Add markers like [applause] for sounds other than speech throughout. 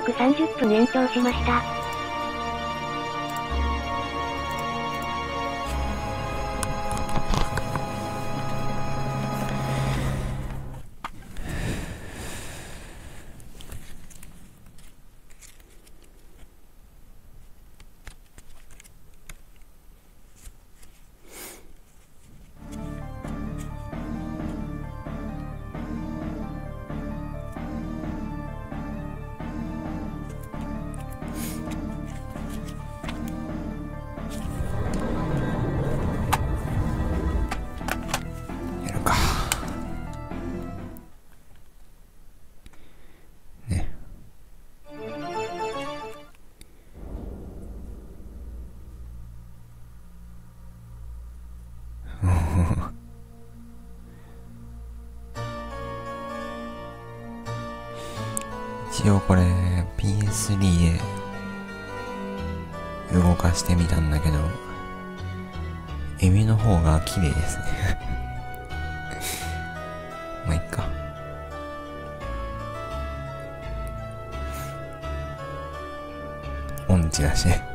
330分延長しました。綺麗ですね [laughs] まあ、いっか。音痴だしね。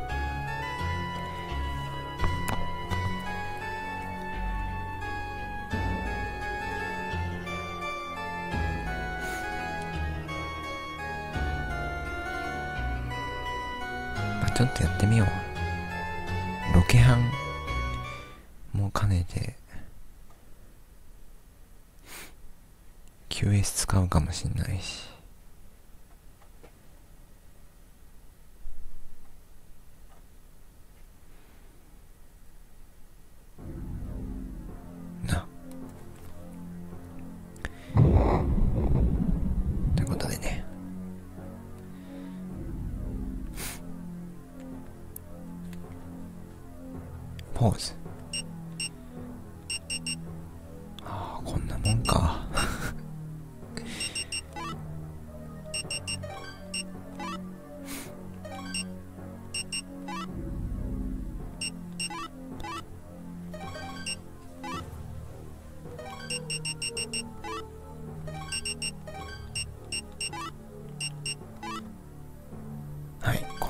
て QS 使うかもしんないし。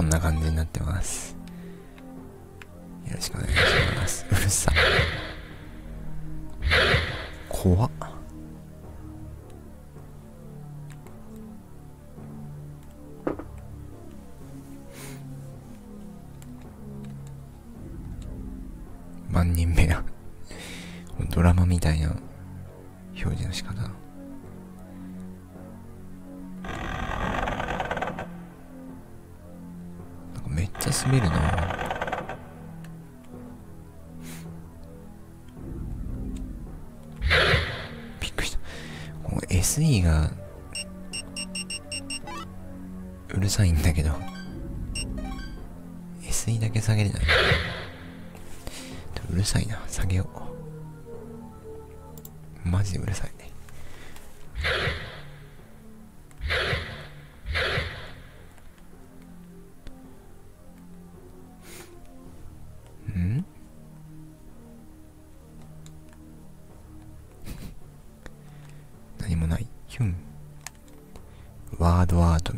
こんな感じになってます。よろしくお願いします。うるさ。怖っ。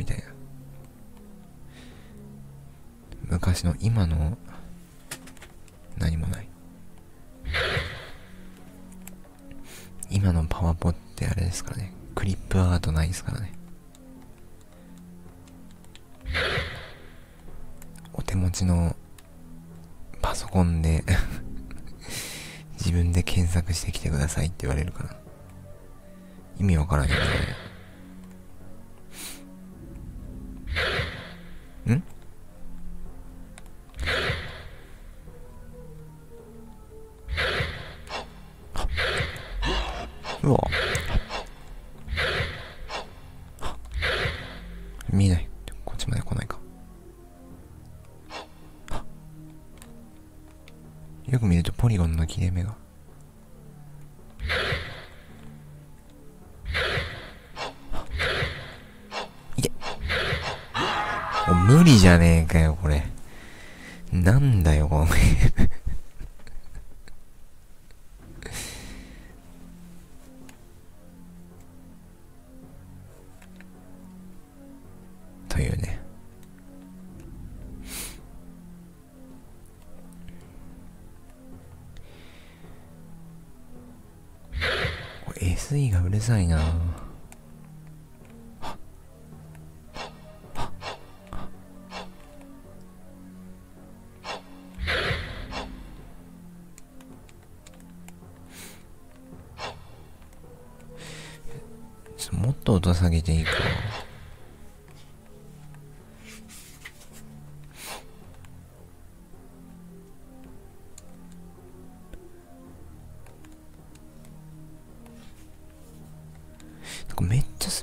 みたいな。昔の今の何もない。今のパワポってあれですからね。クリップアートないですからね。お手持ちのパソコンで [laughs] 自分で検索してきてくださいって言われるから意味わからないんだよね。SE がうるさいな。もっと音下げていいか。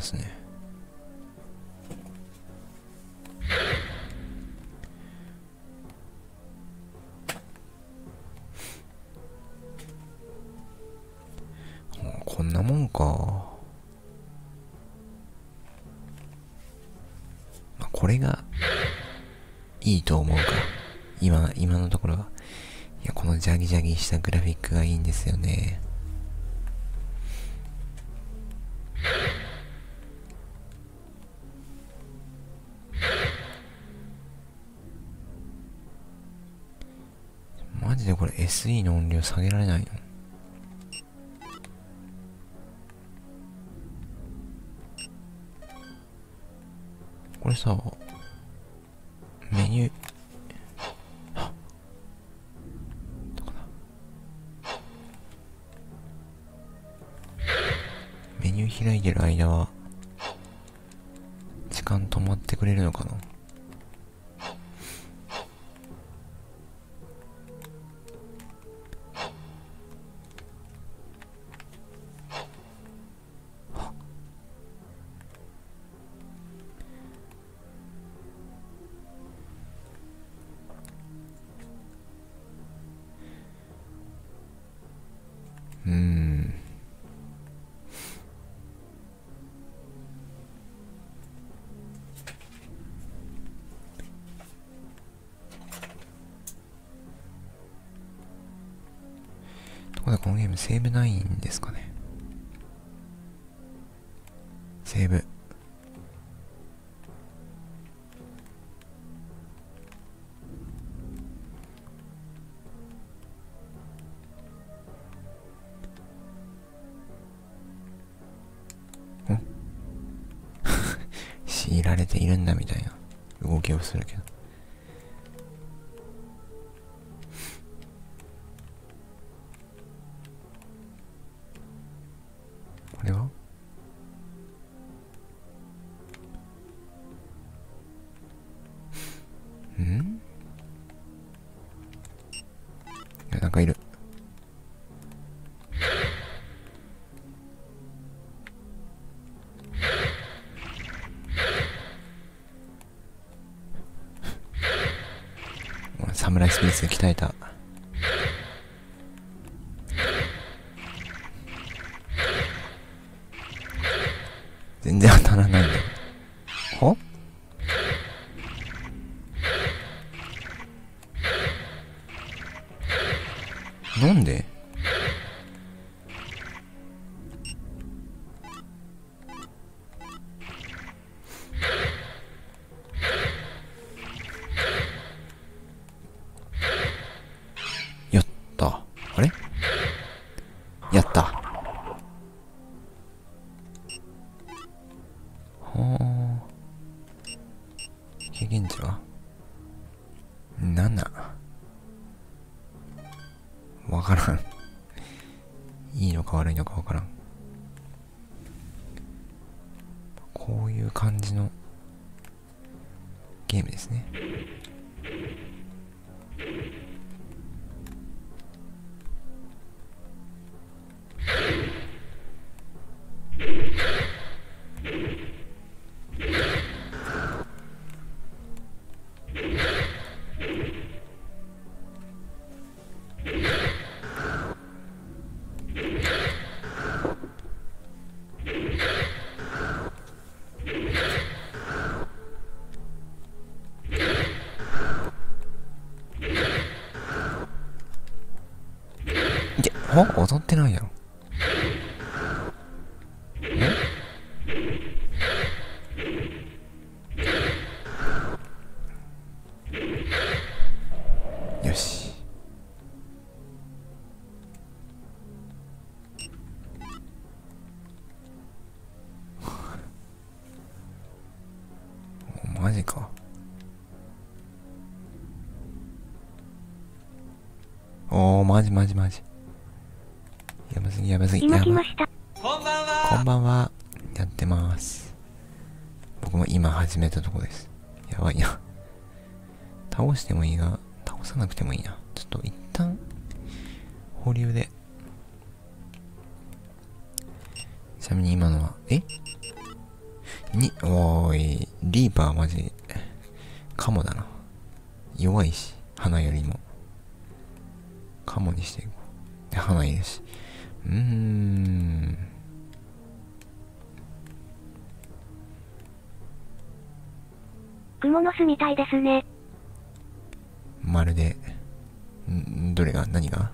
ますね。こんなもんか。まあこれがいいと思うか。今今のところは。いやこのジャギジャギしたグラフィックがいいんですよね。SE の音量下げられないの？これさこのゲームセーブないんですかね。スピース鍛えた。踊ってないやろ。の巣みたいですね。まるで、んどれが何が？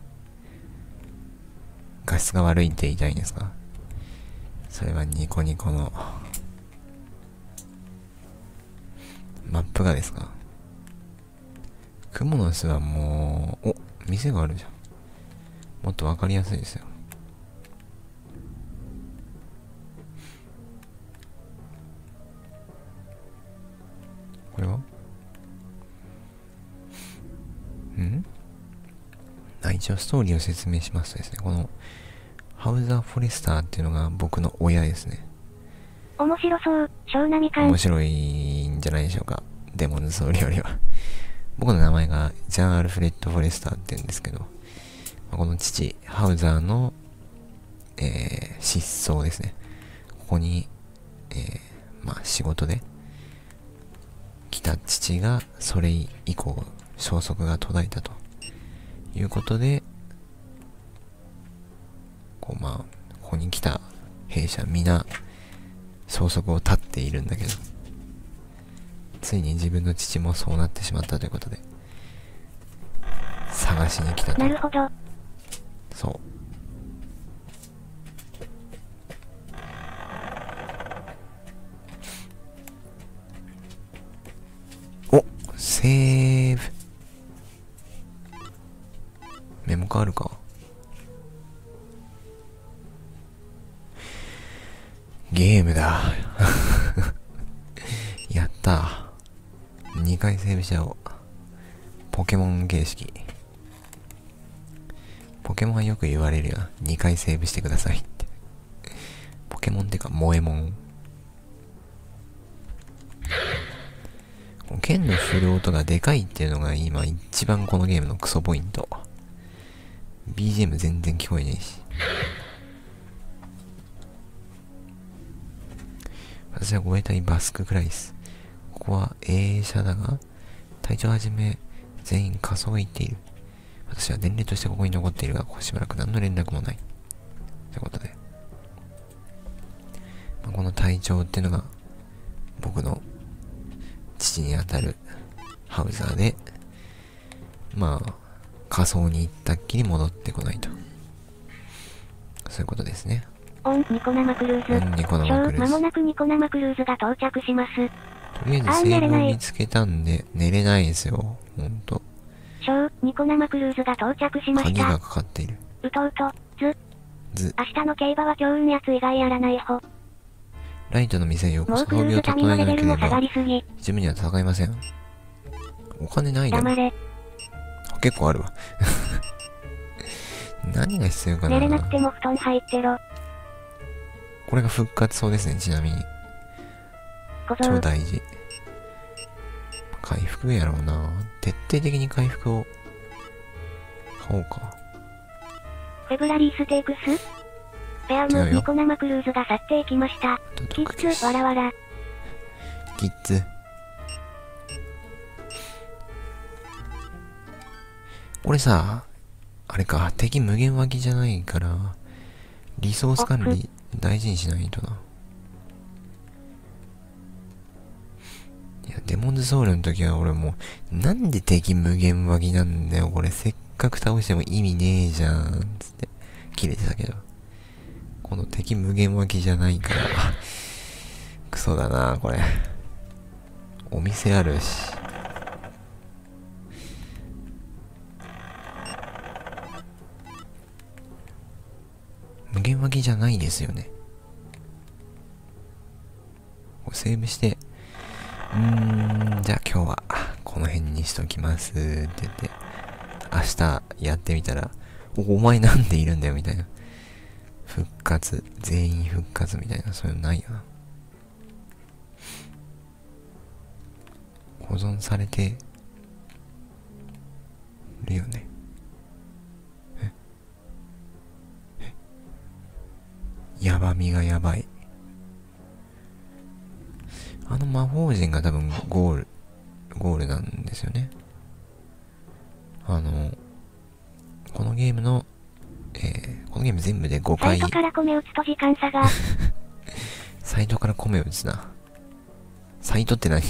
画質が悪いって言いたいんですか？それはニコニコの、マップがですか？雲の巣はもう、お、店があるじゃん。もっとわかりやすいですよ。一応ストーリーを説明しますとですね、この、ハウザー・フォレスターっていうのが僕の親ですね。面白そう。小波感面。白いんじゃないでしょうか。デモンズソウルよりは。[laughs] 僕の名前がジャン・アルフレッド・フォレスターって言うんですけど、まあこの父、ハウザーの、えー失踪ですね。ここに、えーまあ仕事で来た父が、それ以降、消息が途絶えたということで、こうまあ、ここに来た兵舎皆、消息を絶っているんだけど、ついに自分の父もそうなってしまったということで、探しに来たとな。るほど。そう。メモ変わるかゲームだ。[laughs] やった。2回セーブしちゃおう。ポケモン形式。ポケモンはよく言われるよ。2回セーブしてくださいって。ポケモンってか、萌えモン。この剣の振る音がでかいっていうのが今一番このゲームのクソポイント。BGM 全然聞こえねえし。私はごえたいバスククライス。ここは映写だが、隊長はじめ全員仮装へ行っている。私は伝令としてここに残っているが、ここしばらく何の連絡もない。ということで。まあ、この隊長っていうのが、僕の父にあたるハウザーで、まあ、仮装に行ったっきり戻ってこないと。そういうことですね。オン、ニコ生クルーズ。うんニコ生クルーズ小間もなくニコ生クルーズが到着します。とりあえずあセーブを寝れない見つけたんで、寝れないですよ。ほんと。小、ニコ生クルーズが到着しました。鍵がかかっている。うとうと、ず、ず、明日の競馬は強運やつ以外やらない方。ライトの店へようこそ装備を整えなければルも下が、りすぎ。自分には戦いません。お金ないだろ黙。れ。結構あるわ。[laughs] 何が必要かな寝れなくても布団入ってろ。これが復活そうですね、ちなみに。超大事。回復やろうな。徹底的に回復を買おうか。フェブラリーステークス？ペアムニコ生クルーズが去っていきました。キッズ、わらわら。キッズ。これさ、あれか、敵無限脇じゃないから、リソース管理大事にしないとな。いや、デモンズソウルの時は俺もう、なんで敵無限脇なんだよ、これせっかく倒しても意味ねえじゃん、つって。切れてたけど。この敵無限脇じゃないから、[laughs] クソだなこれ。お店あるし。無限脇じゃないですよね。セーブして、うーん、じゃあ今日はこの辺にしときますって言って、明日やってみたら、おお前なんでいるんだよみたいな。復活、全員復活みたいな、そういうのないよな。保存されてるよね。やばみがやばい。あの魔法陣が多分ゴール、ゴールなんですよね。あの、このゲームの、えー、このゲーム全部で5回サイト、から米打つと時間差が、[laughs] サイトから米を打つな。サイトって何？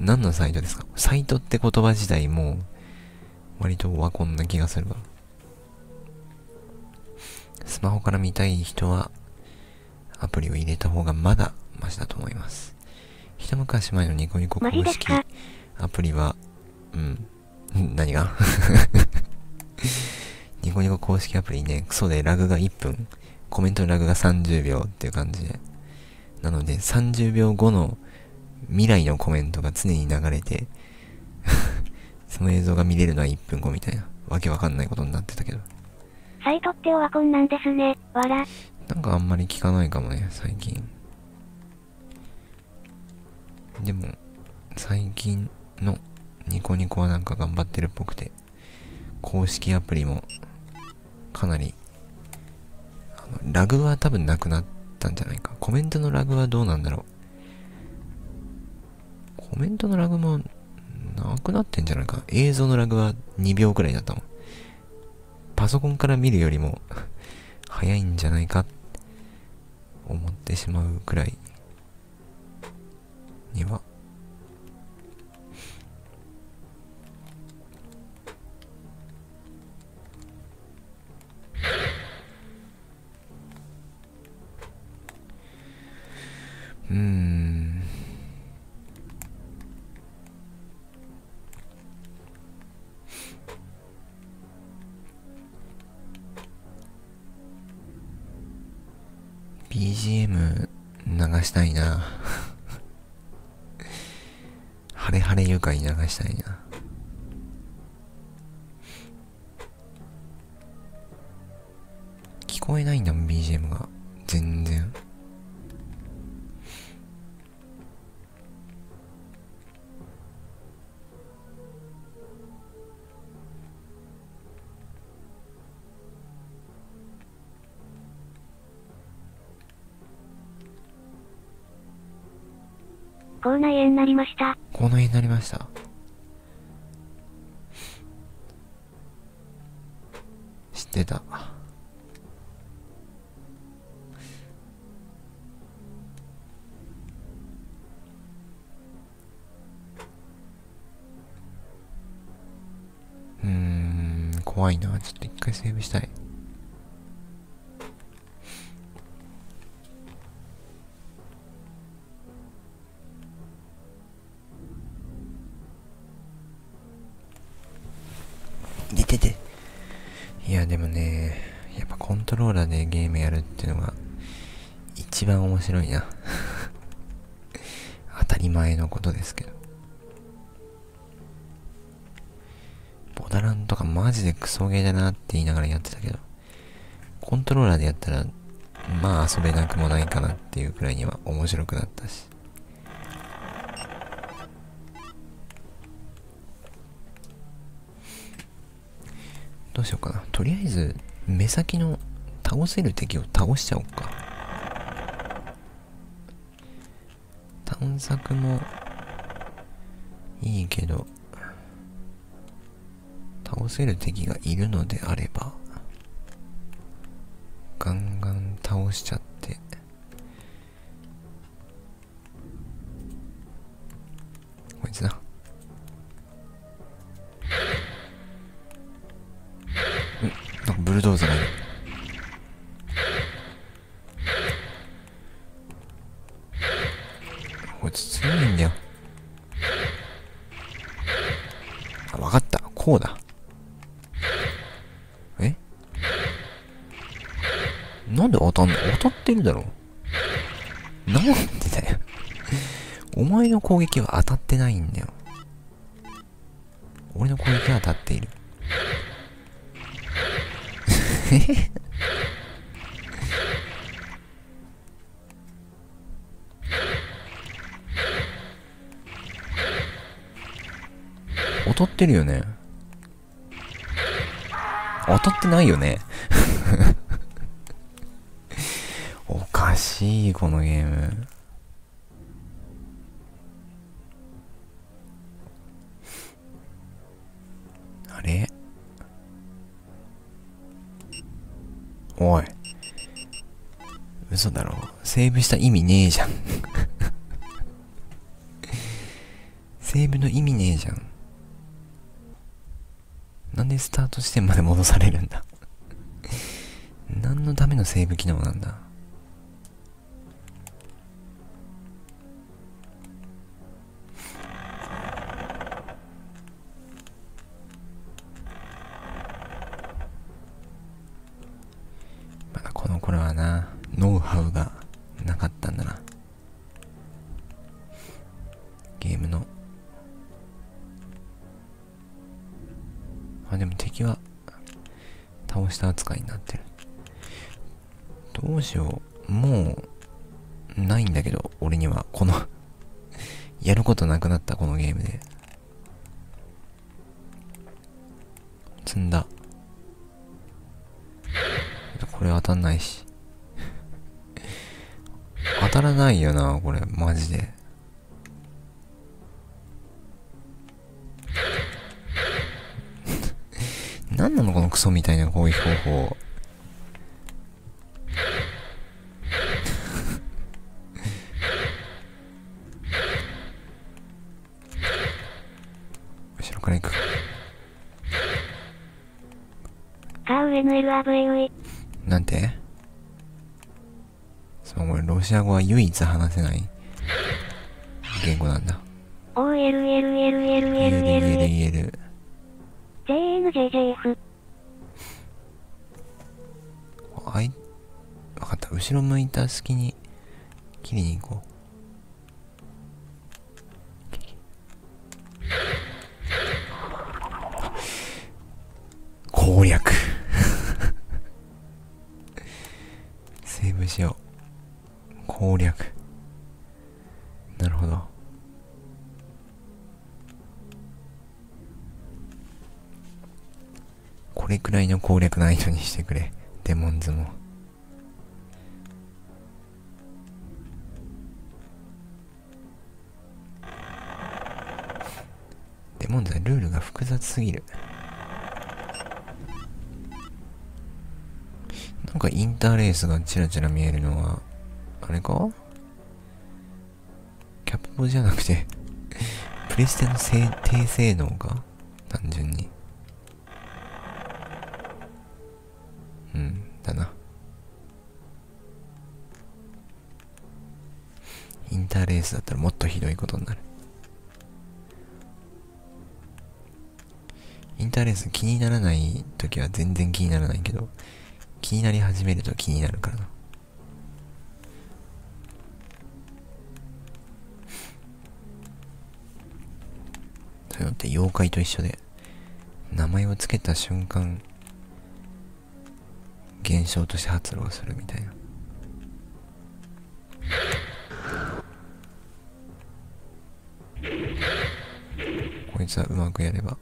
何のサイトですか？サイトって言葉自体もう、割とワコンな気がするわ。スマホから見たい人は、アプリを入れた方がまだマシだと思います。一昔前のニコニコ公式アプリは、うん。何が？[laughs] ニコニコ公式アプリね、クソでラグが1分、コメントのラグが30秒っていう感じで。なので、30秒後の未来のコメントが常に流れて、[laughs] その映像が見れるのは1分後みたいな、わけわかんないことになってたけど。サイトってオワコンなんですね。わら。なんかあんまり聞かないかもね、最近。でも、最近のニコニコはなんか頑張ってるっぽくて、公式アプリもかなり、あのラグは多分なくなったんじゃないか。コメントのラグはどうなんだろう。コメントのラグもなくなってんじゃないか。映像のラグは2秒くらいだったもん。パソコンから見るよりも早いんじゃないかって思ってしまうくらいには。うん「BGM 流したいな。[laughs] ハレハレ愉快流したいな。聞こえないんだもん BGM が。全然。になりました。この辺になりました。知ってた。うん怖いな。ちょっと一回セーブしたい。白いな。[laughs] 当たり前のことですけど。ボダランとかマジでクソゲーだなって言いながらやってたけど、コントローラーでやったら、まあ遊べなくもないかなっていうくらいには面白くなったし。どうしようかな。とりあえず、目先の倒せる敵を倒しちゃおうか。本作もいいけど、倒せる敵がいるのであれば、ガンガン倒しちゃってんでだよ。お前の攻撃は当たってないんだよ。俺の攻撃は当たっている。当たってるよね。当たってないよね。[laughs] おかしい、このゲーム。セーブした意味ねえじゃん。セーブの意味ねえじゃん。なんでスタート地点まで戻されるんだ？何のためのセーブ機能なんだ？方法。後ろから行く。カーウエヌエルアブエウイ。なんて？そう、これロシア語は唯一話せない後ろ向いた隙に切りに行こう。攻略。[laughs] セーブしよう。攻略。なるほど。これくらいの攻略難易度にしてくれ。デモンズも。ルールが複雑すぎる。なんかインターレースがチラチラ見えるのは、あれか？キャップじゃなくて、[laughs] プレステの低性能か？単純に。うん、だな。インターレースだったらもっとひどいことになる。インターレース気にならない時は全然気にならないけど、気になり始めると気になるからな。そういうのって妖怪と一緒で、名前を付けた瞬間、現象として発露するみたいな。こいつはうまくやれば。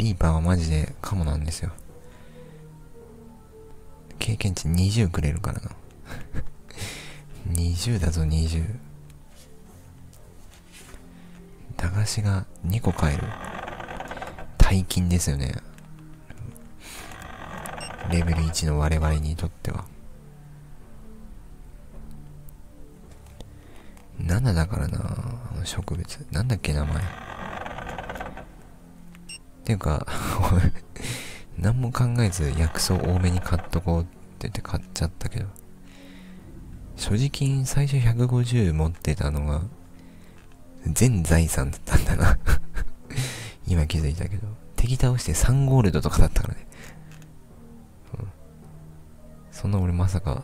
リーパーはマジでカモなんですよ。経験値20くれるからな。[laughs] 20だぞ、20。駄菓子が2個買える。大金ですよね。レベル1の我々にとっては。7だからなあの植物。なんだっけ、名前。ていうか、[laughs] 何も考えず薬草多めに買っとこうって言って買っちゃったけど。所持金最初150持ってたのが、全財産だったんだな [laughs] 今気づいたけど。敵倒して3ゴールドとかだったからね。そんな俺まさか、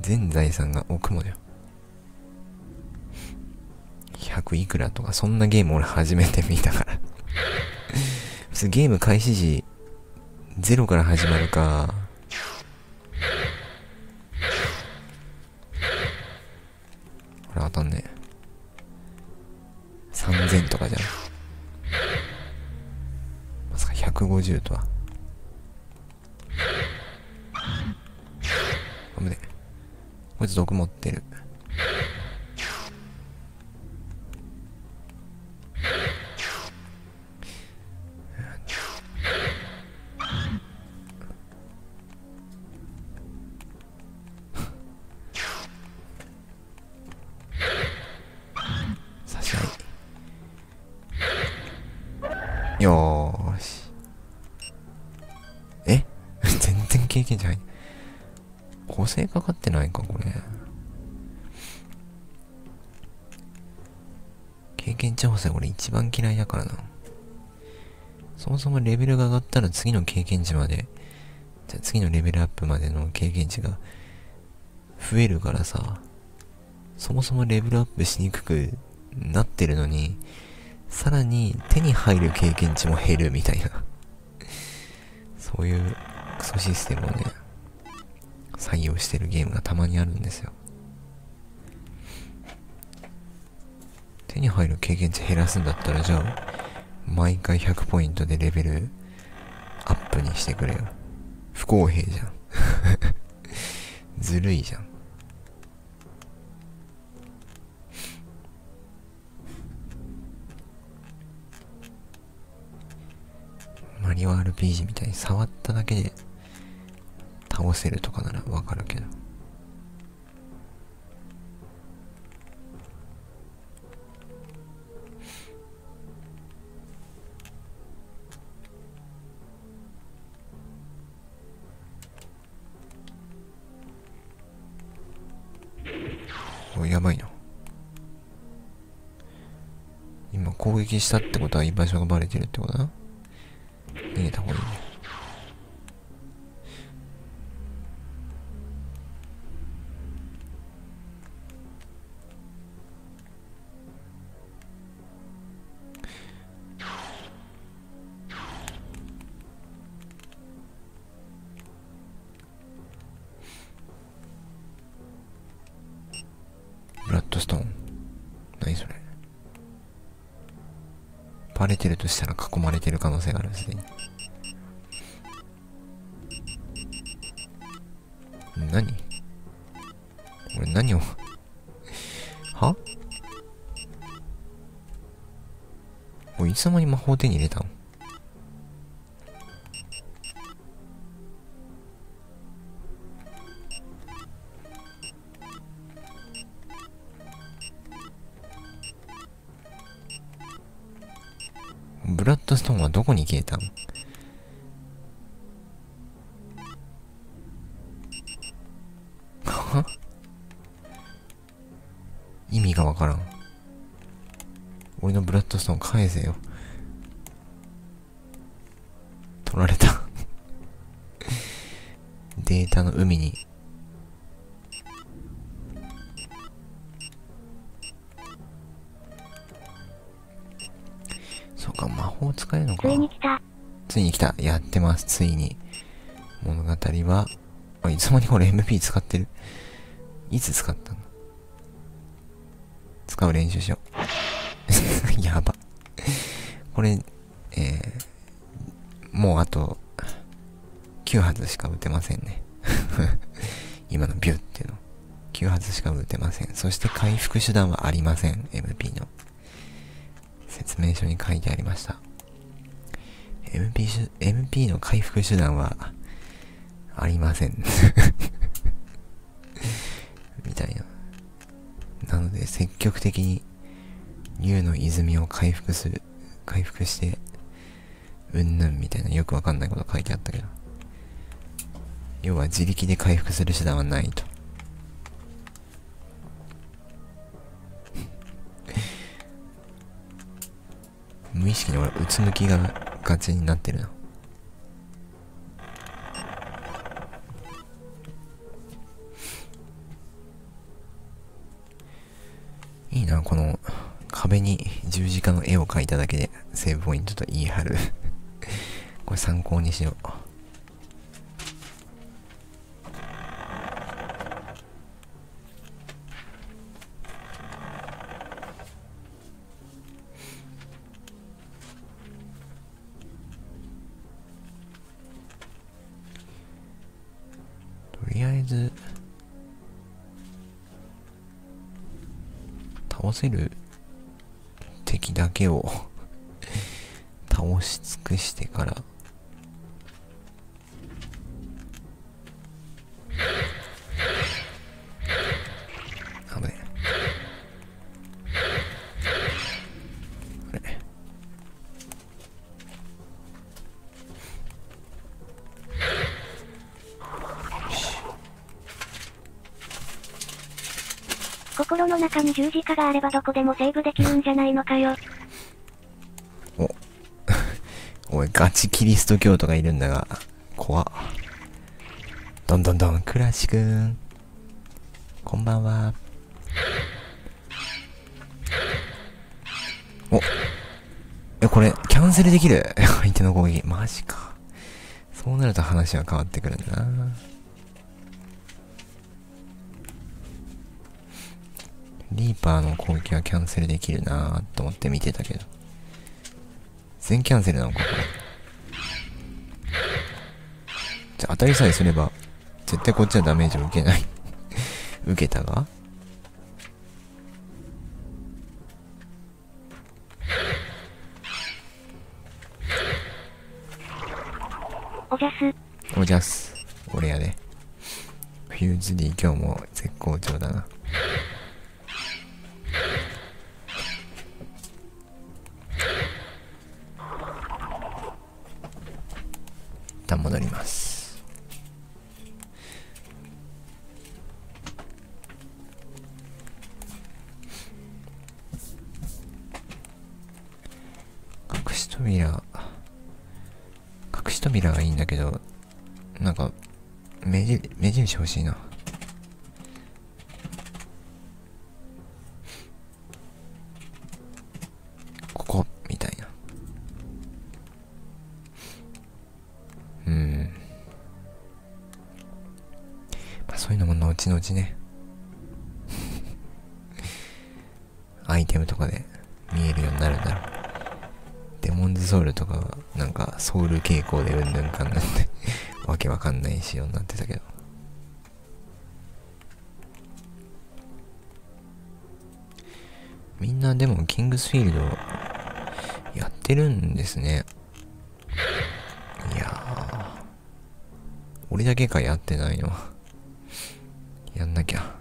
全財産が奥もだよ。100いくらとか、そんなゲーム俺初めて見たから普通ゲーム開始時、ゼロから始まるか、これ当たんねえ。3000とかじゃん。まさか150とは。危ねえ。こいつ毒持ってる。そもレベルが上がったら次の経験値まで、じゃ次のレベルアップまでの経験値が増えるからさ、そもそもレベルアップしにくくなってるのに、さらに手に入る経験値も減るみたいな。そういうクソシステムをね、採用してるゲームがたまにあるんですよ。手に入る経験値減らすんだったらじゃあ、毎回100ポイントでレベルアップにしてくれよ。不公平じゃん。[laughs] ずるいじゃん。マリオ RPG みたいに触っただけで倒せるとかならわかるけど。撃したってことは居場所がバレてるってことだな。逃げた方がいい法手に入れたの？ブラッドストーンはどこに消えたの？は？意味がわからん。俺のブラッドストーン返せよ。データの海に。そうか魔法使えるのか。ついに来た。ついに来た。やってますついに。物語は。あいつの間にこれ MP 使ってる。いつ使ったの？使う練習しよう。[laughs] やば。これえー、もうあと9発しか撃てませんね今のビューっていうの。9発しか撃てません。そして回復手段はありません。MP の。説明書に書いてありました。MP, MP の回復手段はありません。[laughs] みたいな。なので積極的に竜の泉を回復する回復してうんぬんみたいなよくわかんないこと書いてあったけど。要は自力で回復する手段はないと。[laughs] 無意識に俺うつむきがガチになってるな。いいなこの壁に十字架の絵を描いただけでセーブポイントと言い張る。これ参考にしよう。せる敵だけを [laughs] 倒し尽くしてからあればどこでもセーブできるんじゃないのかよ。おい、[laughs] ガチキリスト教徒がいるんだが、怖っ。どんどんどん、クラシくん。こんばんは。お。え、これ、キャンセルできる？[laughs] 相手の攻撃。マジか。そうなると話は変わってくるんだな。パーの攻撃はキャンセルできるなと思って見てたけど。全キャンセルなのかこれ。じゃあ当たりさえすれば、絶対こっちはダメージを受けない。[laughs] 受けたがおじゃす。おじゃす。俺やで。フューズリー今日も絶好調だな。ります。隠し扉隠し扉がいいんだけどなんか目目印欲しいな傾向でうんぬんかんなんて [laughs] わけわかんない仕様になってたけど。みんなでもキングスフィールドやってるんですね。いやー。俺だけかやってないの。やんなきゃ。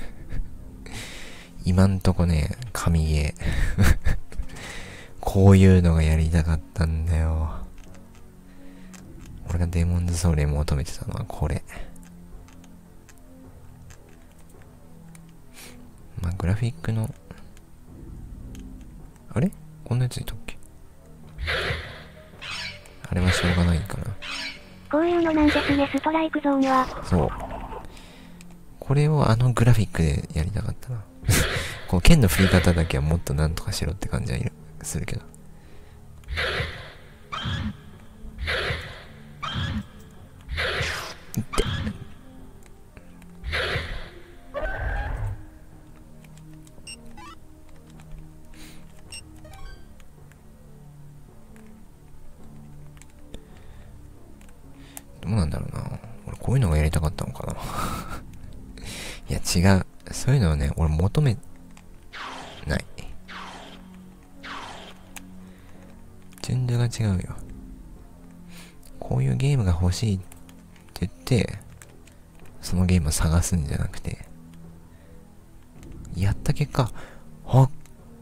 [laughs] 今んとこね神ゲー。こういうのがやりたかったんだよ。俺がデモンズソウルに求めてたのはこれ。まあ、グラフィックの、あれ？こんなやついたっけ？あれはしょうがないかな。こういうのなんですね、ストライクゾーンは？そう。これをあのグラフィックでやりたかったな。[laughs] こう剣の振り方だけはもっとなんとかしろって感じはいるするけど。しいって言って、そのゲームを探すんじゃなくて、やった結果、あ、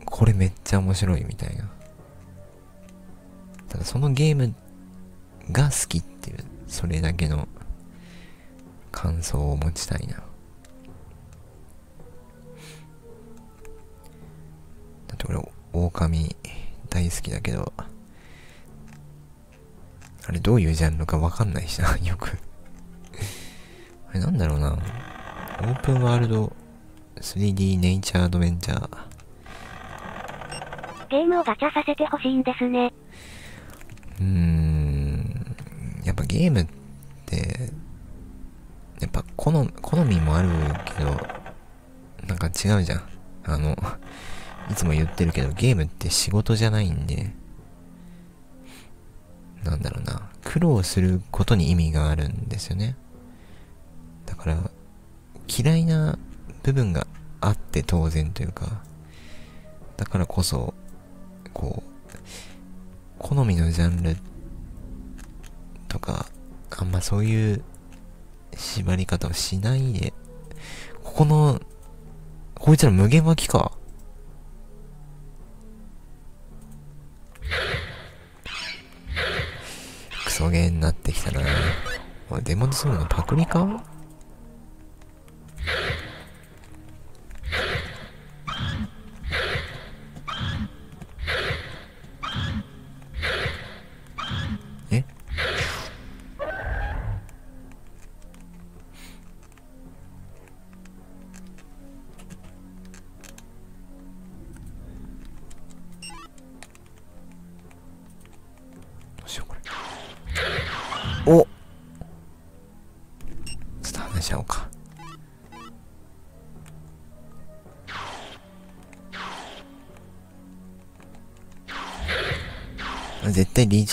これめっちゃ面白いみたいな。ただそのゲームが好きっていう、それだけの感想を持ちたいな。だって俺、狼大好きだけど、あれどういうジャンルかわかんないしな、[laughs] よく。あれなんだろうな。オープンワールド 3D ネイチャーアドベンチャー。ゲームをガチャさせてほしいんですね。うーん。やっぱゲームって、やっぱ好み好みもあるけど、なんか違うじゃん。あの、いつも言ってるけど、ゲームって仕事じゃないんで、なんだろうな、苦労することに意味があるんですよね。だから、嫌いな部分があって当然というか、だからこそ、こう、好みのジャンルとか、あんまそういう縛り方をしないで、ここの、こいつら無限巻きか。ソゲーになってきたな。おいデモンズソウルのパクリか？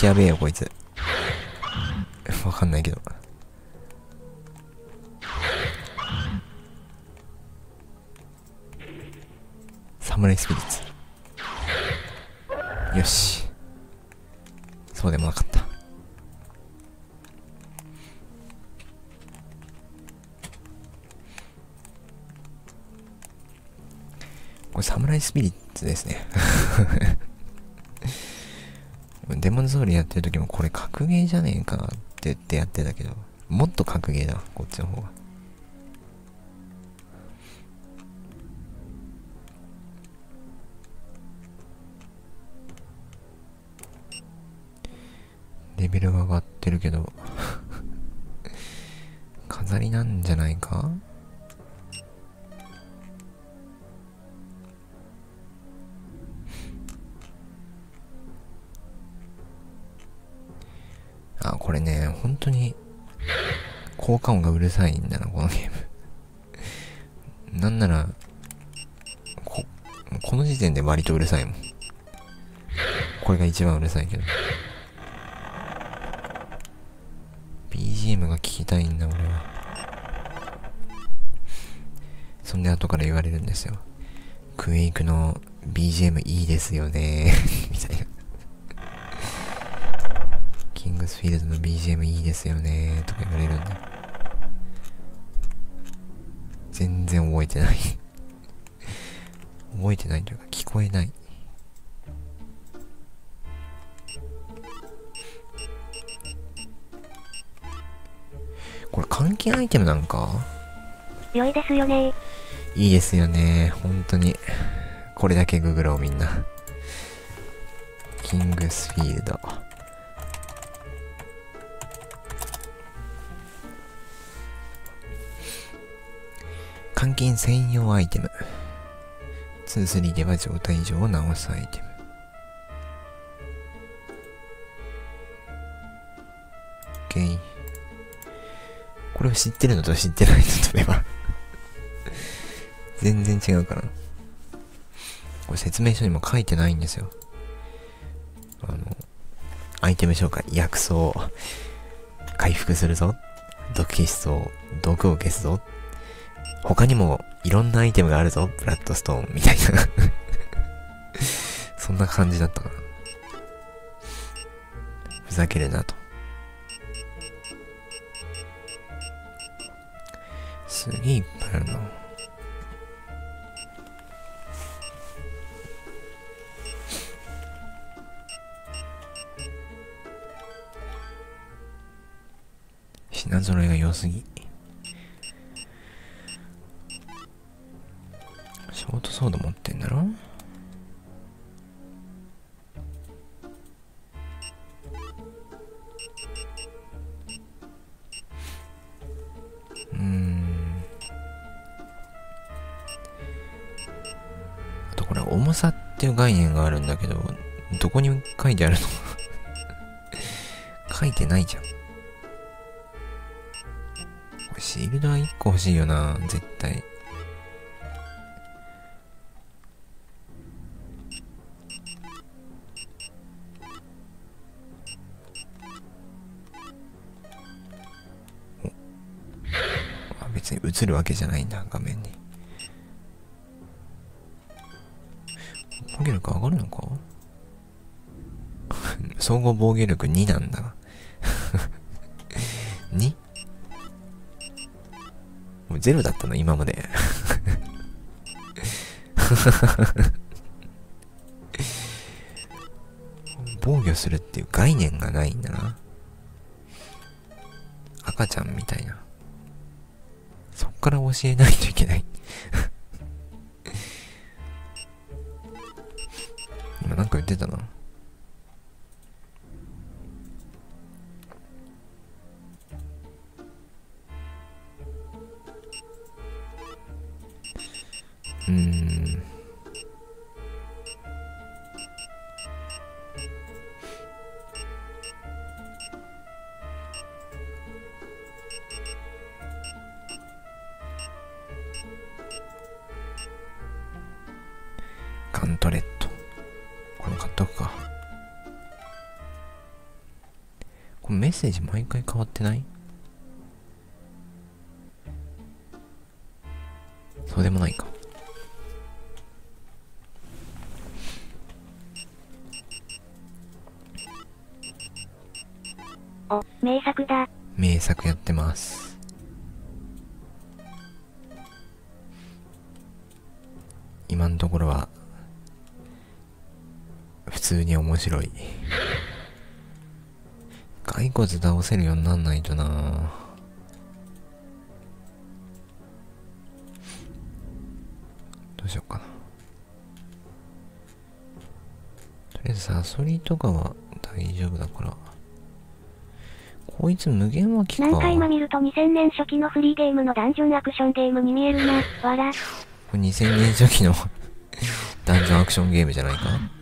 絶対リーチやべえよこいつ。わかんないけど。サムライスピリッツ。よし。そうでもなかった。これサムライスピリッツですね。デモンズソウルやってる時もこれ格ゲーじゃねえかって言ってやってたけどもっと格ゲーだこっちの方が。レベルが上がってるけど [laughs] 飾りなんじゃないか？本当に、効果音がうるさいんだな、このゲーム。なんなら、こ、この時点で割とうるさいもん。これが一番うるさいけど。BGM が聞きたいんだ、俺は。そんで後から言われるんですよ。クエイクの BGM いいですよね [laughs] みたいな。スフィールドの BGM いいですよねとか言われるんだ。全然覚えてない [laughs] 覚えてないというか聞こえない。これ換金アイテムなんか？良いですよねいいですよね。本当に。これだけググろうみんな。キングスフィールド。専用アイテム。2-3では状態異常を直すアイテム。OK。これを知ってるのと知ってないのとでは [laughs] 全然違うかな。これ説明書にも書いてないんですよ。あの、アイテム紹介、薬草、回復するぞ。毒消しそう。毒を消すぞ。他にもいろんなアイテムがあるぞ。ブラッドストーンみたいな [laughs] そんな感じだったかな。ふざけるなと。すげえいっぱいあるな。品揃えが良すぎ。ートソード持ってんだろ？うーん。あとこれ重さっていう概念があるんだけど、どこに書いてあるの？[laughs] 書いてないじゃん。これシールドは1個欲しいよな、絶対。映るわけじゃないんだ、画面に。防御力上がるのか？[laughs] 総合防御力2なんだ。[laughs] 2? もうゼロだったの、今まで。[laughs] 防御するっていう概念がないんだな。赤ちゃんみたいな。っから教えないといけない。[laughs] 今なんか言ってたな。ってない？骸骨倒せるようになんないとなどうしようかな。とりあえずサソリとかは大丈夫だから。こいつ無限は効くか。何回も見ると2000年初期のフリーゲームのダンジョンアクションゲームに見えるな。わら。これ2000年初期のダンジョンアクションゲームじゃないか？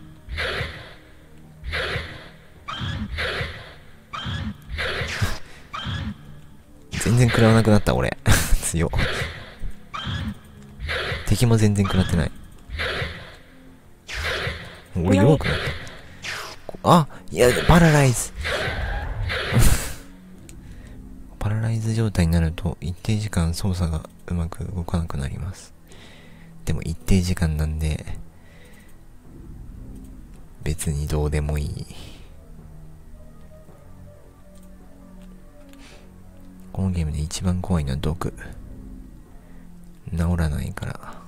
然食らわなくなった俺。[laughs] 強。っ敵も全然食らってない。俺弱くなった。こあいやパラライズ。[laughs] パラライズ状態になると一定時間操作がうまく動かなくなります。でも一定時間なんで別にどうでもいいこのゲームで一番怖いのは毒。治らないから。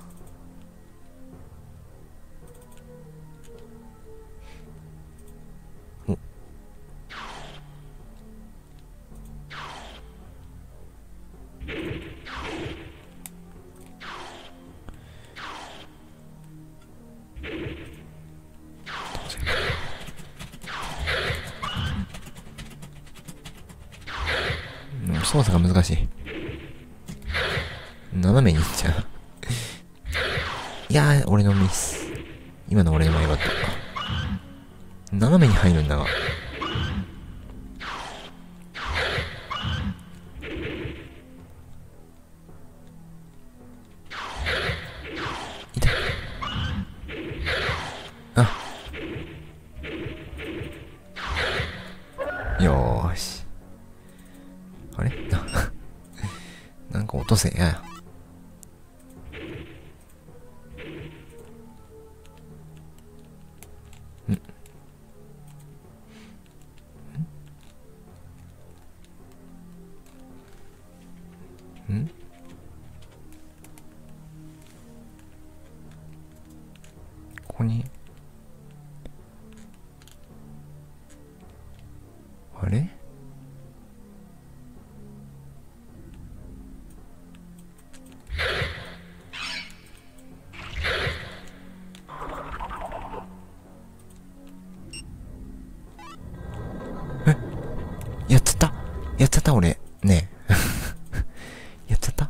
操作が難しい斜めに行っちゃう。いやー、俺のミス。今の俺の前バット。斜めに入るんだが。なんか落やっちゃった俺。ね。え [laughs] やっちゃった？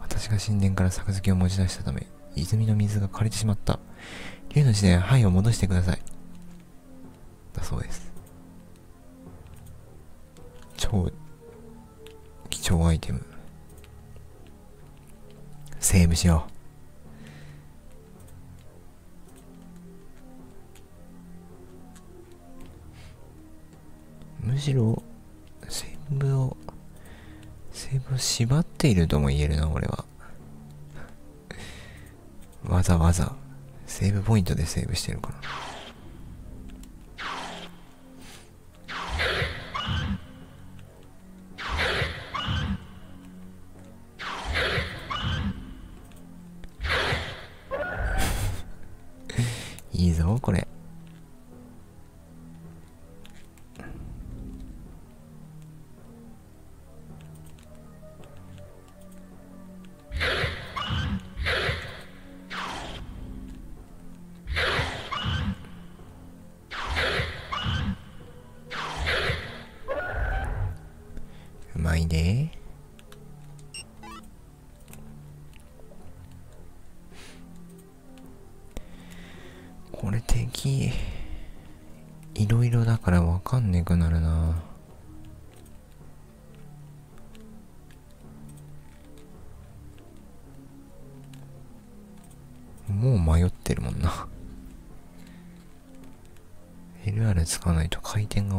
私が神殿から杯を持ち出したため泉の水が枯れてしまった。竜の地で灰を戻してください。だそうです。超貴重アイテム。セーブしよう。むしろセーブをセーブを縛っているとも言えるな俺は。わざわざセーブポイントでセーブしてるから。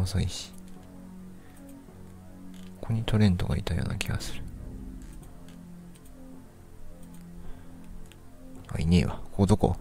遅いし。ここにトレントがいたような気がする。あいねえわ。ここどこ？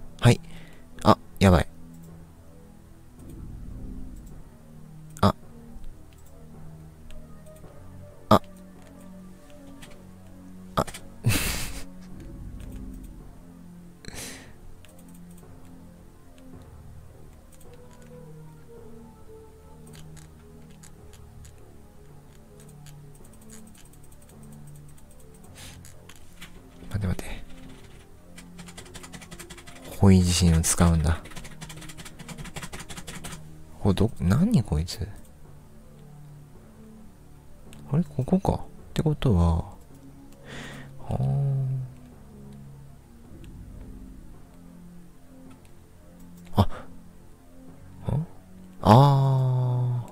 あれここか？ってことは、ああ。あ、あ。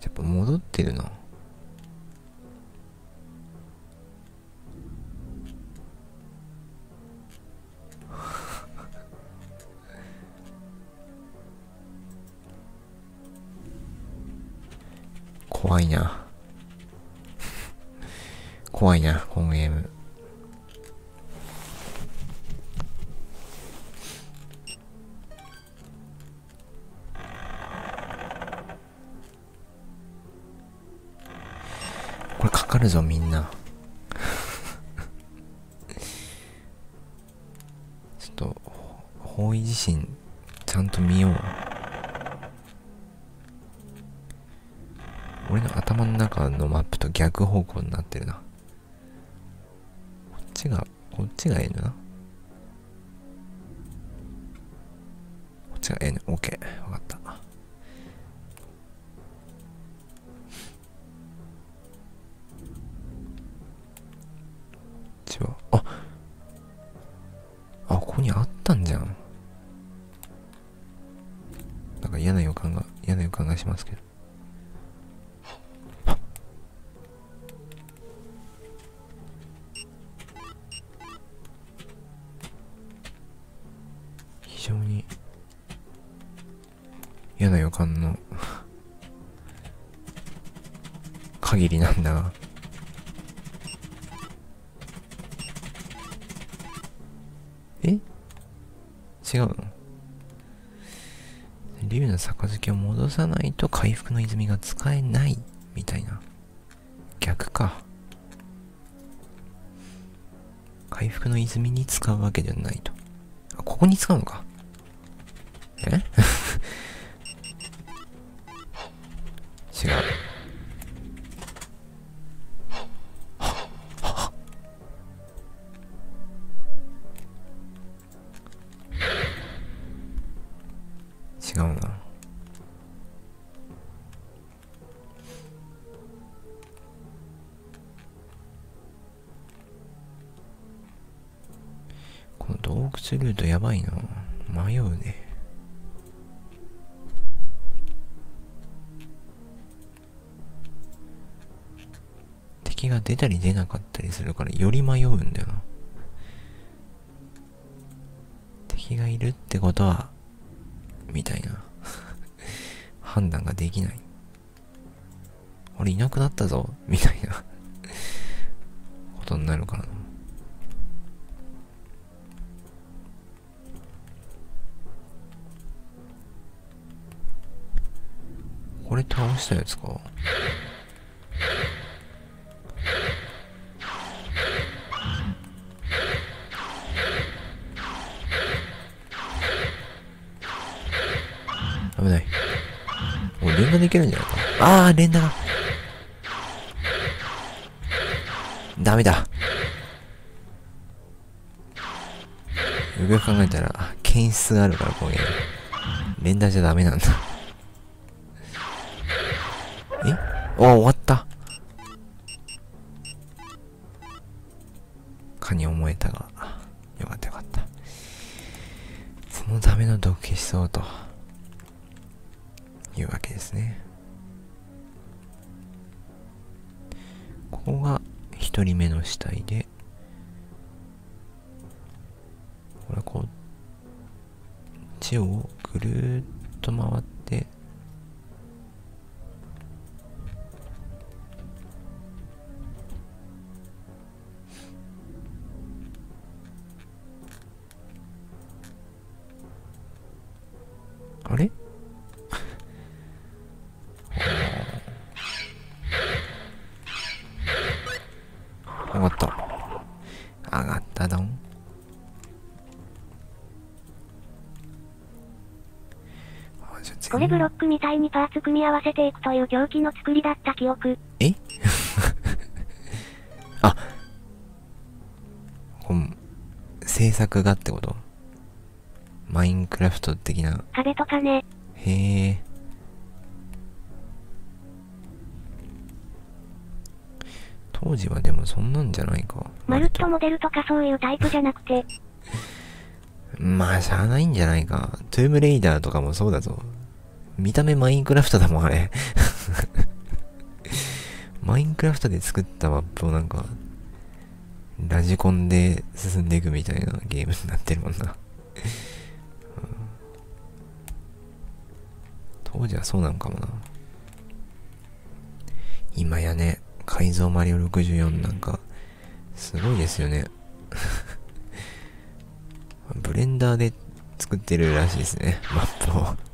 やっぱ戻ってるな。怖いな。[laughs] 怖いな、このゲーム。これかかるぞ、みんな。[laughs] ちょっと、方位地震、ちゃんと見よう。頭の中のマップと逆方向になってるな。こっちが、こっちがいいのな。違う、N、OK。わか戻さないと回復の泉が使えないみたいな。逆か。回復の泉に使うわけではないと。あここに使うのか。この洞窟ルートやばいな迷うね。敵が出たり出なかったりするからより迷うんだよな。敵がいるってことはみたいな。[laughs] 判断ができない。俺いなくなったぞ。みたいな。ことになるからな。れ倒したやつか危ない。お、連打できるんじゃないか。ああ、連打が。ダメだ。よくよく考えたら、検出があるから、こういう。連打じゃダメなんだ。えおみ合わせていくという狂気の作りだった記憶。え？[laughs] あこん制作がってこと？マインクラフト的な？壁とかね。へえ。当時はでもそんなんじゃないか。まるっとモデルとかそういうタイプじゃなくて、[laughs] まあ、しゃあないんじゃないか。トゥームレイダーとかもそうだぞ。見た目マインクラフトだもん、あれ。[laughs] マインクラフトで作ったマップをなんか、ラジコンで進んでいくみたいなゲームになってるもんな。当時はそうなのかもな。今やね、改造マリオ64なんか、すごいですよね。[laughs] ブレンダーで作ってるらしいですね、マップを。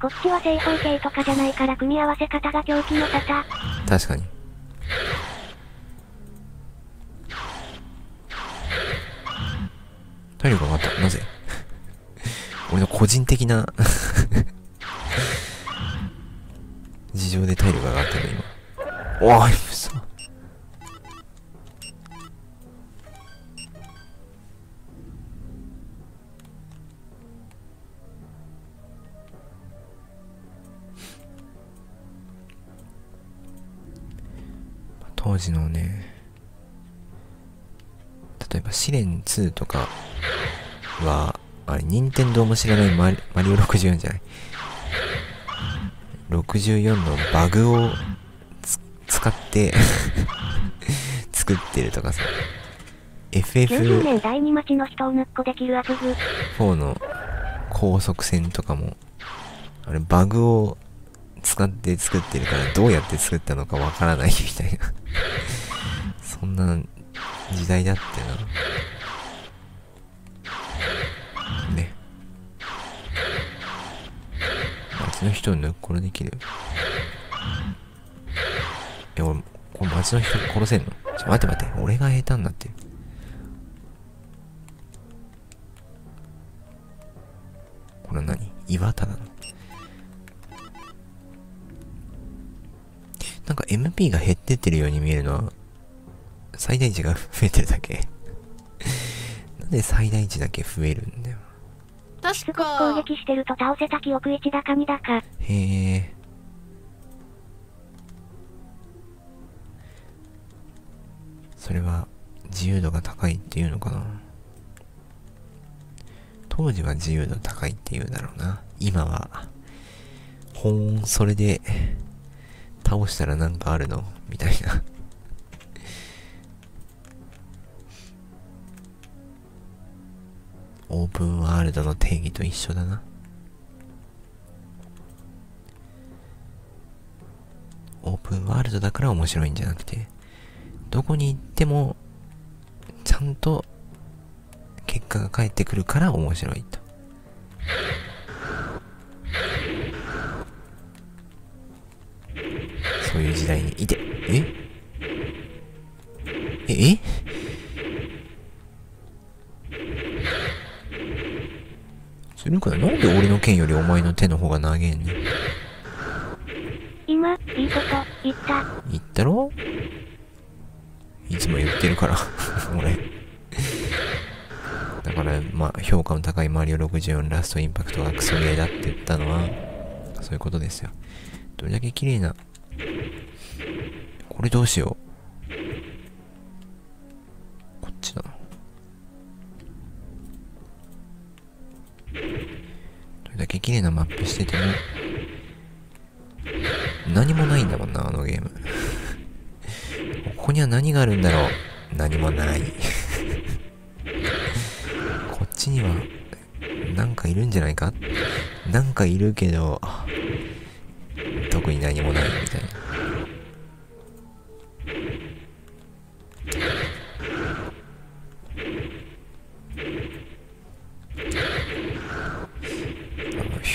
こっちは正方形とかじゃないから組み合わせ方が狂気の沙汰。確かに。体力が上がった。なぜ？[laughs] 俺の個人的な [laughs] 事情で体力が上がったんだ、今。おい、嘘。当時のね、例えば試練2とかは、あれ、任天堂も知らないマリマリオ64じゃない？64のバグを使って [laughs] 作ってるとかさ。90 FF4 年第2町の人を抜っこできるアプグ。の高速船とかも、あれ、バグを使って作ってるから、どうやって作ったのかわからないみたいな。そんな時代だってな。ね。街の人を抜っころできる。え、俺、これ街の人殺せんの？ちょ、待って待って。俺が下手になってる。これは何？岩田なの？なんか MP が減ってってるように見えるのは、最大値が [laughs] 増えてるだけなんで最大値だけ増えるんだよ。す確ごく攻か、撃してると倒せた記憶1だか2だか。へえ。それは自由度が高いっていうのかな当時は自由度高いっていうだろうな。今は、ほーん、それで、倒したらなんかあるの？みたいな。オープンワールドの定義と一緒だな。オープンワールドだから面白いんじゃなくて、どこに行っても、ちゃんと結果が返ってくるから面白いと。そういう時代にいて、え？え？え？するかななんで俺の剣よりお前の手の方が長えんねん。今、いいこと、言った。言ったろ？いつも言ってるから、[laughs] 俺。だから、まあ、評価の高いマリオ64ラストインパクトがクソゲーだって言ったのは、そういうことですよ。どれだけ綺麗な。これどうしよう。こっちだな。どれだけ綺麗なマップしてても、何もないんだもんな、あのゲーム。ここには何があるんだろう何もない。こっちには、なんかいるんじゃないか？なんかいるけど、特に何もないみたいな。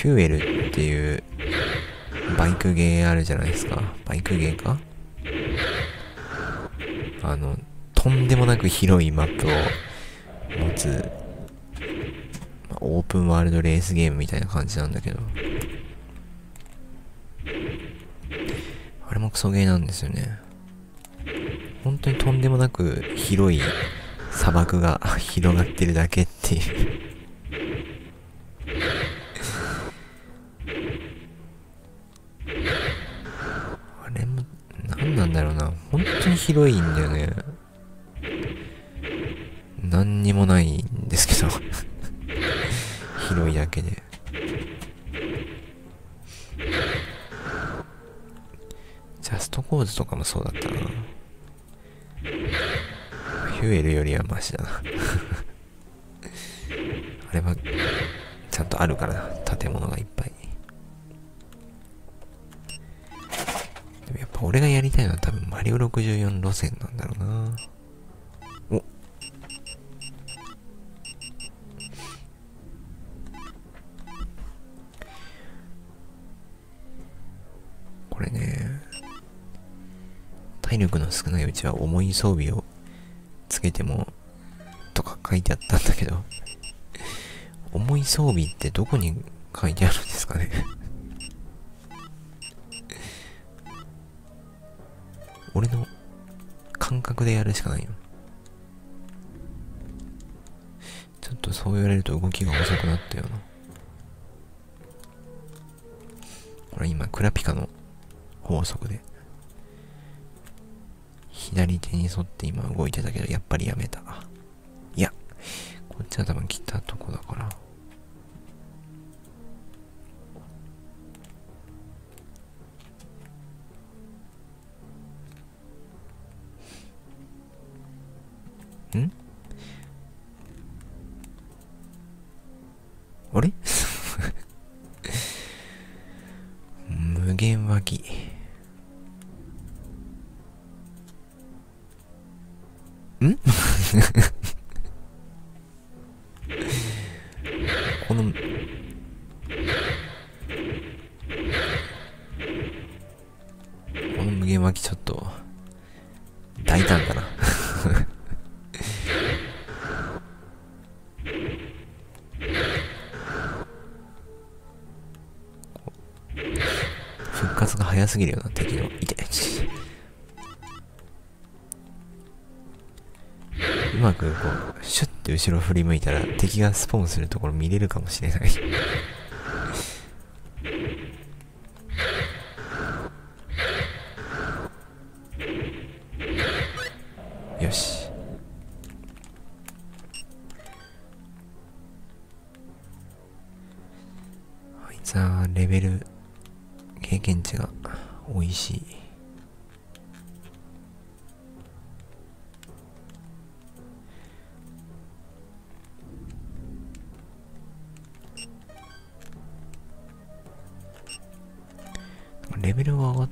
あのヒューエルっていうバイクゲーあるじゃないですか。バイクゲーか？あの、とんでもなく広いマップを持つ、まあオープンワールドレースゲームみたいな感じなんだけど。あれもクソゲーなんですよね。本当にとんでもなく広い砂漠が [laughs] 広がってるだけっていう。広いんだよね。何にもないんですけど。[laughs] 広いだけで。ジャストコーズとかもそうだったな。ヒュエルよりはマシだな。[laughs] あれは、ちゃんとあるからな。建物がいっぱい。俺がやりたいのは多分マリオ64路線なんだろうな。おこれね、体力の少ないうちは重い装備をつけても、とか書いてあったんだけど、重い装備ってどこに書いてあるんですかね俺の感覚でやるしかないよ。ちょっとそう言われると動きが遅くなったよな。これ今、クラピカの法則で。左手に沿って今動いてたけど、やっぱりやめた。いや、こっちは多分来たとこだから。早すぎるよな、敵の。いて。うまくこう、シュッて後ろ振り向いたら敵がスポーンするところ見れるかもしれない。レベルが上がっ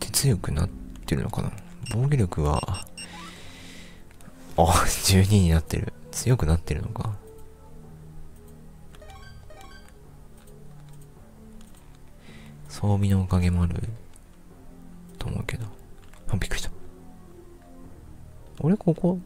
て強くなってるのかな？防御力は、あ、12になってる。強くなってるのか？装備のおかげもあると思うけど。あ、びっくりした。俺ここ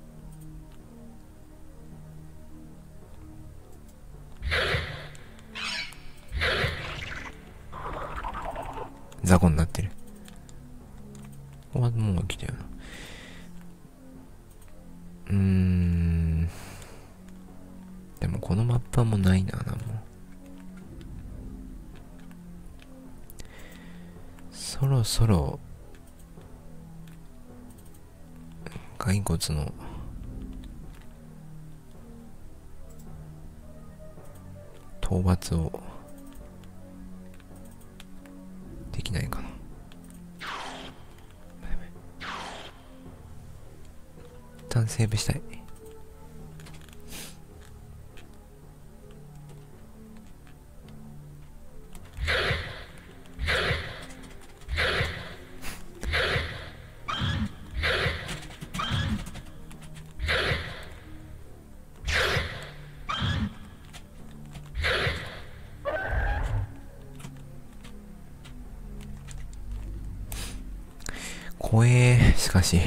し。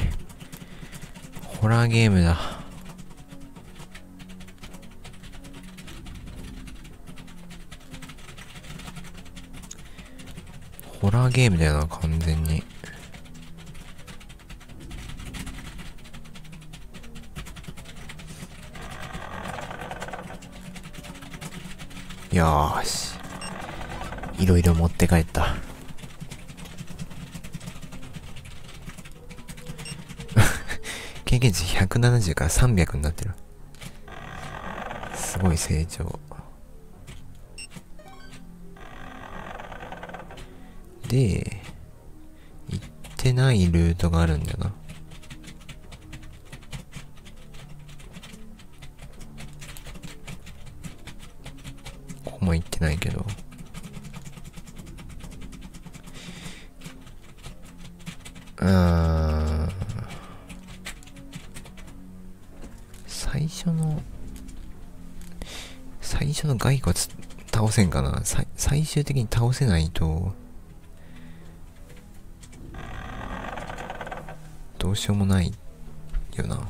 ホラーゲームだ。ホラーゲームだよな、完全に。よーし。いろいろ持って帰った。経験値170から300になってる。すごい成長。で、行ってないルートがあるんだよな。ここも行ってないけど。うー初の、最初の骸骨倒せんかな？最最終的に倒せないと、どうしようもないよな。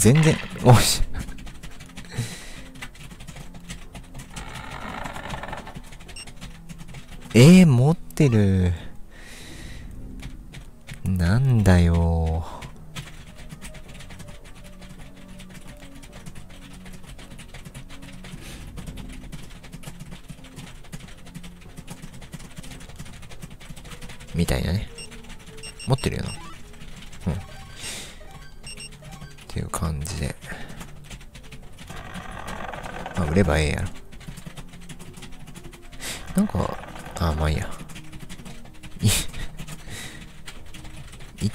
全然、おし。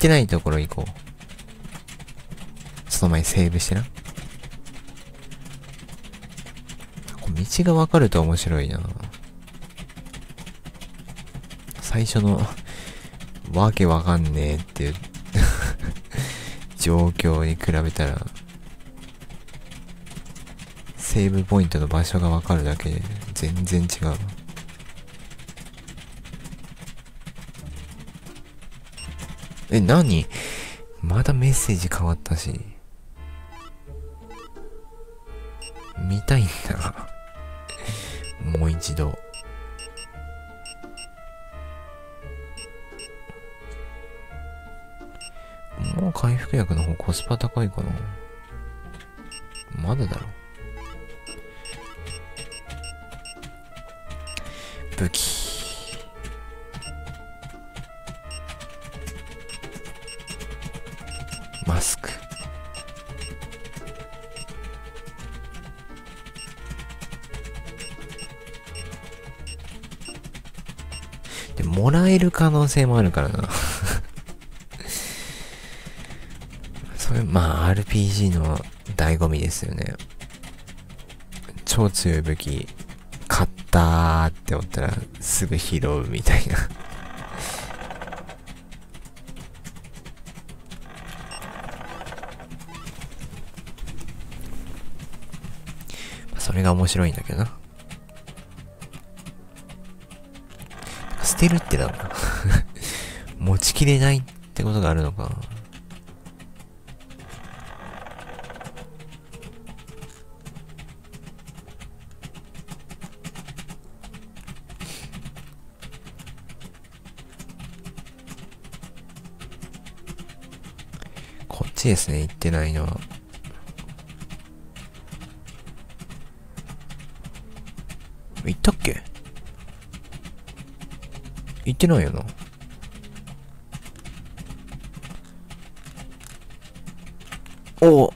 てないところ行こう。その前にセーブしてな。道がわかると面白いな。最初の、わけわかんねえっていう [laughs] 状況に比べたら、セーブポイントの場所がわかるだけで全然違う。え、何？まだメッセージ変わったし。見たいんだな。[laughs] もう一度。もう回復薬の方コスパ高いかなまだだろ。武器。える可能性もあるからな。[laughs] それ、まあ、RPG の醍醐味ですよね。超強い武器、買ったーって思ったら、すぐ拾うみたいな。[laughs] それが面白いんだけどな。てるってなん [laughs] 持ちきれないってことがあるのか。こっちですね、行ってないのは。ってないよな。お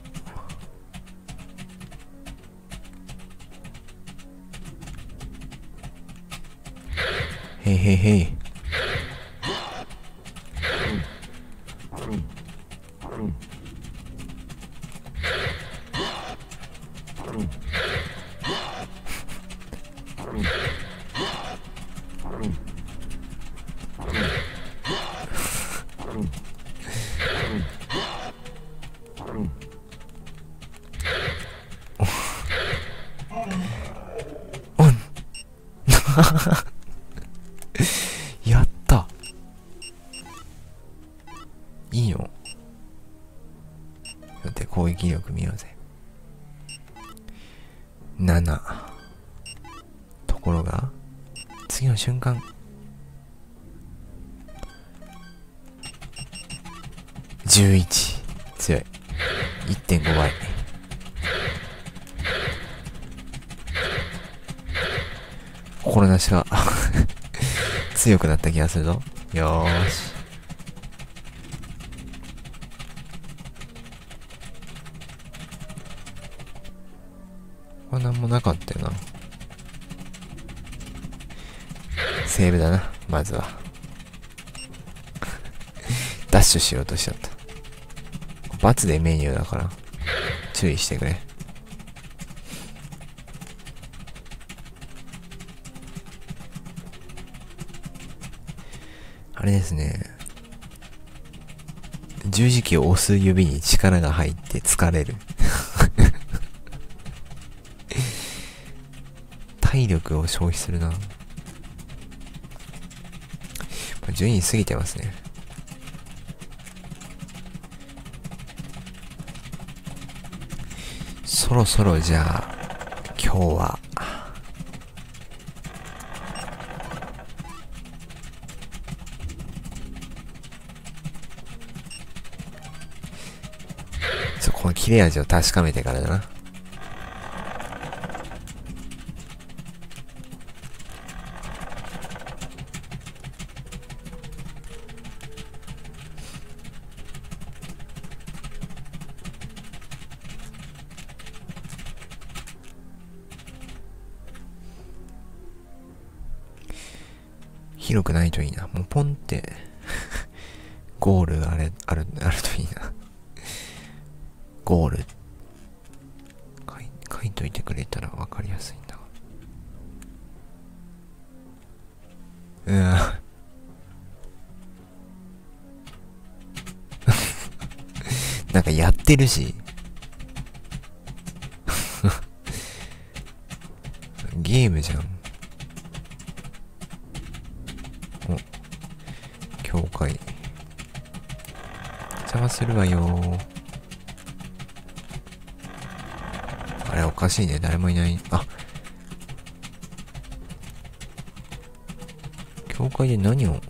強くなった気がするぞ。よーし。これなんもなかったよな。セーブだなまずは。[laughs] ダッシュしようとしちゃった×でメニューだから。注意してくれ。れですね。十字キーを押す指に力が入って疲れる。[laughs] 体力を消費するな。順位過ぎてますね。そろそろじゃあ、今日は、切れ味を確かめてからだな。広くないといいな。もうポンって、[laughs] ゴールるし。[laughs] ゲームじゃん。お、教会。邪魔するわよあれおかしいね。誰もいない。あ。教会で何を？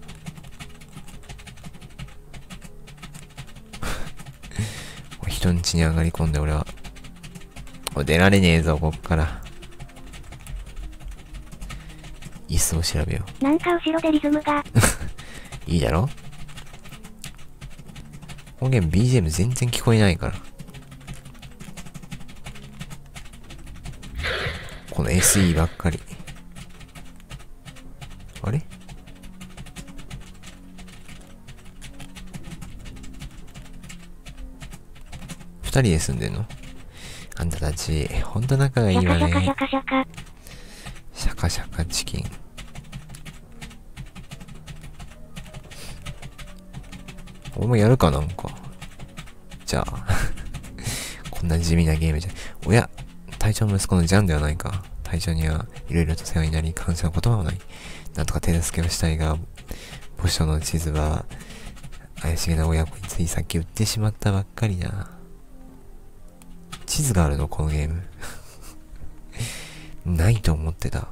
人ん家に上がり込んで俺は。お出られねえぞ、こっから。椅子を調べよなんか後ろでリズムが、う。[laughs] いいだろ？このゲーム BGM 全然聞こえないから。この SE ばっかり。あれ？人で住んでんの？あんたたち、ほんと仲がいいわシャカシャカシャね。カシャカ。シャカシャカチキン。俺もやるかなんか？じゃあ。[laughs] こんな地味なゲームじゃ。おや、隊長の息子のジャンではないか。隊長にはいろいろと世話になり、感謝の言葉もない。なんとか手助けをしたいが、墓所の地図は、怪しげな親子についさっき売ってしまったばっかりだ。地図があるのこのゲーム。[laughs] ないと思ってた。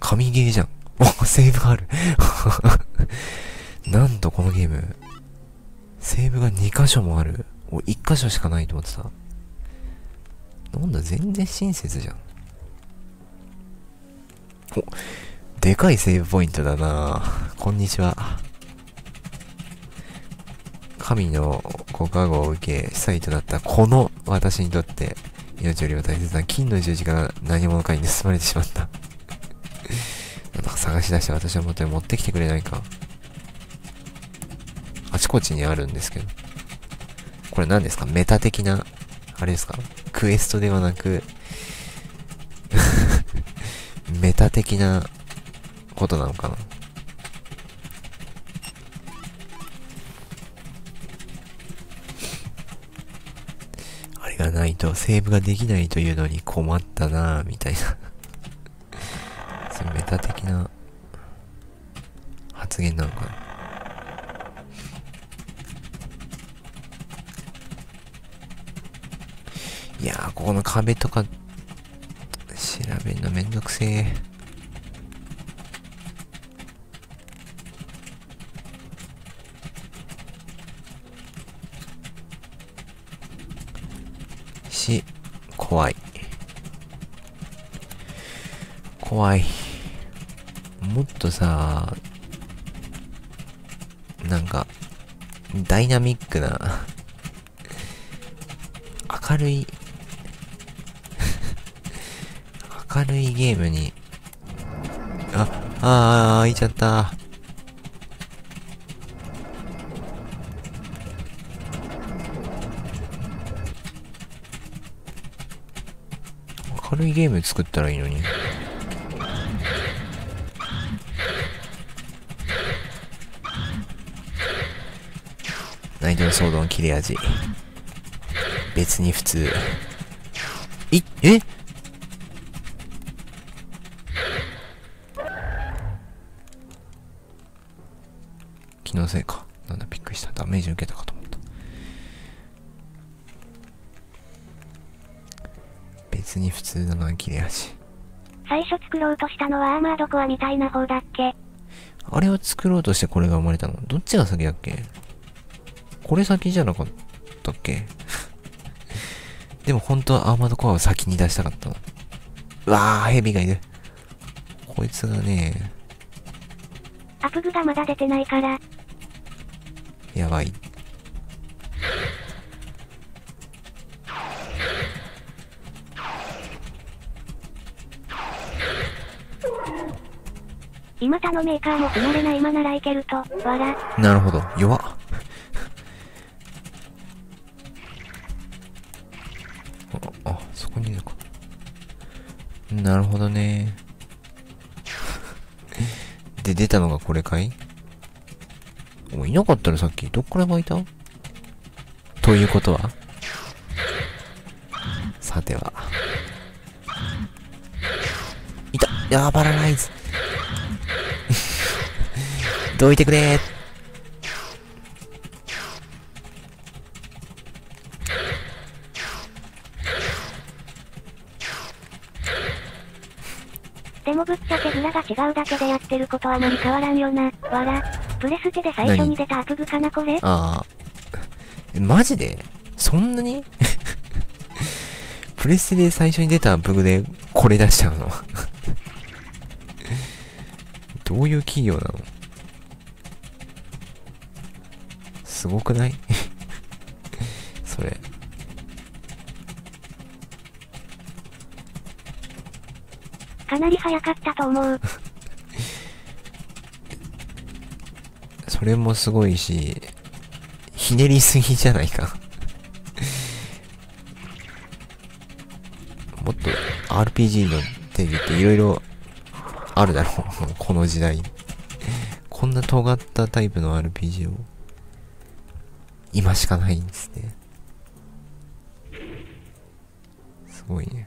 神ゲーじゃん。お、セーブがある。[laughs] なんとこのゲーム、セーブが2箇所もある。お、1箇所しかないと思ってた。なんだ、全然親切じゃん。お、でかいセーブポイントだなこんにちは。神のご加護を受け、被災となったこの私にとって、命よりも大切な金の十字架が何者かに盗まれてしまった。[laughs] なんか探し出して私の元に持ってきてくれないか。あちこちにあるんですけど。これ何ですか？メタ的な、あれですか？クエストではなく、[laughs] メタ的なことなのかな？がないとセーブができないというのに困ったなぁ、みたいな。[laughs] それメタ的な発言なのかないやー、ここの壁とか、調べるのめんどくせえ。怖い。怖い。もっとさ、なんか、ダイナミックな、明るい、明るいゲームに、あ、あー、開いちゃった。明るいゲーム作ったらいいのに。ナイトの騒動の切れ味。別に普通。い、え？気のせいか。なんだ、びっくりした。ダメージ受けたか別に普通だな、切れ味。最初作ろうとしたのはアーマードコアみたいな方だっけ？あれを作ろうとしてこれが生まれたの？どっちが先だっけ？これ先じゃなかったっけ？[laughs] でも本当はアーマードコアを先に出したかったの。うわー、ヘビがいる。こいつがね、アプグがまだ出てないから、やばい。今他のメーカーも離れない今ならいけると、わら。なるほど。弱っ。あ、あ、そこにいるか。なるほどね。で、出たのがこれかい？おいなかったらさっき。どっから湧いた？ということは？さては。いたやーパラライズどいてくれ。ーでもぶっちゃけズラが違うだけでやってることはあまり変わらんよな、わら。プレステで最初に出たアプグかなこれ？ああ。えマジで？そんなに？[laughs] プレステで最初に出たブグでこれ出しちゃうの？[laughs] どういう企業なの？すごくない？[laughs] それ。かなり早かったと思う。[laughs] それもすごいし、ひねりすぎじゃないか？[laughs] もっと RPG のテレビって色々あるだろう。この時代。こんな尖ったタイプの RPG を、今しかないんですね。すごいね。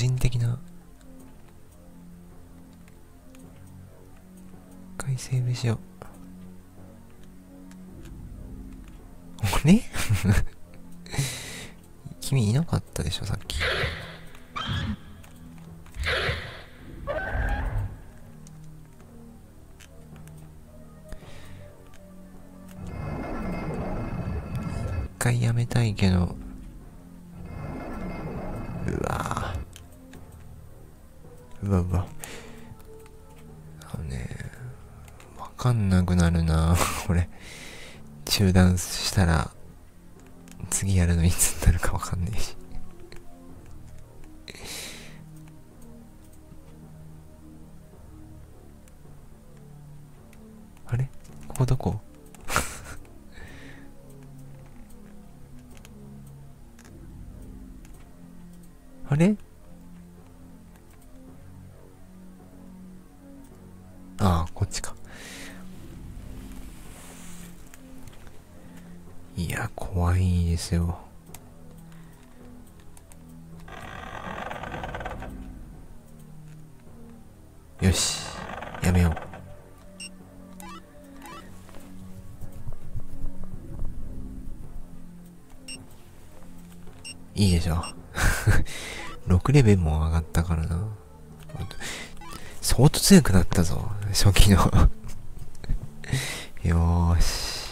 人的な。一回セーブしよう。あれ [laughs] 君いなかったでしょ、さっき。一回やめたいけど。断したら、次やるのいつになるかわかんないし。強くなったぞ、初期の [laughs] よーし。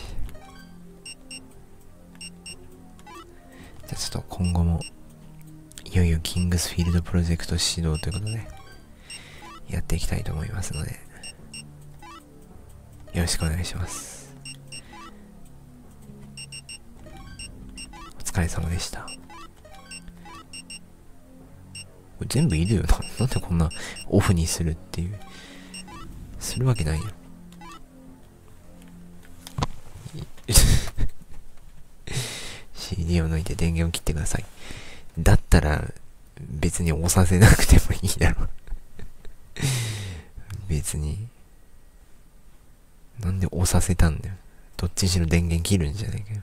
じゃあちょっと今後も、いよいよキングスフィールドプロジェクト始動ということで、やっていきたいと思いますので、よろしくお願いします。お疲れ様でした。全部いるよな。なんでこんなオフにするっていう。するわけないよ。い [laughs] CD を抜いて電源を切ってください。だったら、別に押させなくてもいいだろ。別に。なんで押させたんだよ。どっちにしろ電源切るんじゃないかよ。